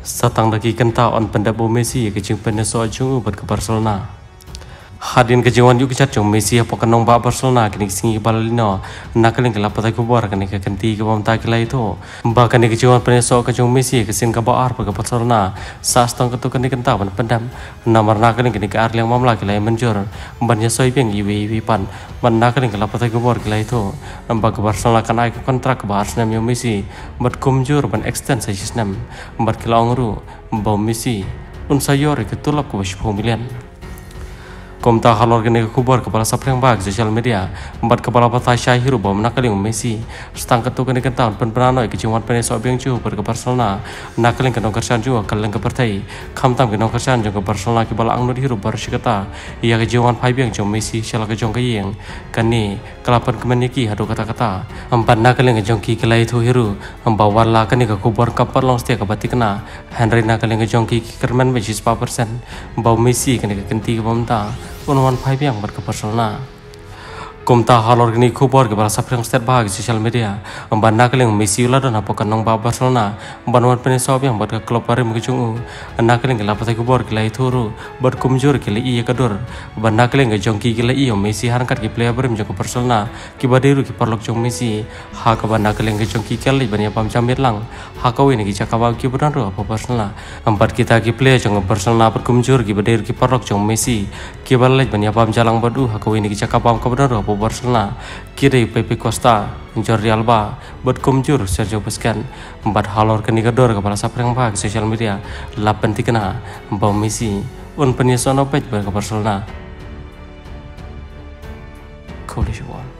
Satang lagi kenta on pendabu Messi ke jing peneso ajung ubat ke Barcelona. Hadin ke jingwan yuk kecat jong apa kenong ba Barcelona kini singi balalino nakaling ke lapat aku buar kini ke kenti ke bam tak itu. Ba kini ke jingwan peneso ke jong Messi ke sin ke baar ke Barcelona. Sas tong ketu kini kenta ban pendam. Namar nakaling kini ke arliang mamla ke lai menjur. Ban ya soi beng iwi iwi pan. Ban nakaling ke lapat aku buar ke itu. Ba ke Barcelona kan ai kontrak ke Barcelona yo Messi bat kumjur ban extend sa sisnam bat ke laongru ba Messi un sayor ke tulap ke 10 miliar Komentar hal organ yang kubar kepala sapreng bag sosial media. Empat kepala patah Syahiru bahwa menakaling Messi setang ketuk kena kentang pen penanoi kecewaan penesok biang cu ber ke Barcelona menakali ke nokersan juga kaleng ke partai kam ke juga ke kepala ke hiru baru dihirup kata, ia kecewaan pai biang cu Messi siala ke jong kini kelapan kemeniki hadu kata-kata. Empat nakali ke jong ki kelai tu hiru. Empat warla kani ke kubur kapar long setia ke batikna Henry nakali ke jong ki kerman Messi 4% bahwa Messi kena ke kenti ke pemerintah 115 yang berkepersona kumta halor gini kubor ke bala saprang stet bahag social media. Amban nakaling Messi ula dan apa kanong ba Barcelona. Amban wan pene sob yang ke klub pare mu chung nakaling ke lapat kubor ke lai turu bad kumjur ke lai iya kadur amban nakaling ke jongki ke lai iyo Messi harangkat ke player berim jong ke Barcelona ki badiru ki parlok jong Messi. Ha ka ban nakaling ke jongki ke lai ban jamir lang ha ka wini ki cakawa ki budan apa Barcelona ambat kita ki player jong Barcelona bad kumjur ki badiru ki parlok jong Messi. Ki balai ban ya pam badu ha ka wini ki cakawa ka budan po Barcelona kiri Pepe Costa Jordi Alba buat kumjur Sergio Busquets empat halor kenigador kepala sapreng bag sosial media lapan tikena bau Messi un penyesuaian opet ke Barcelona Cool one.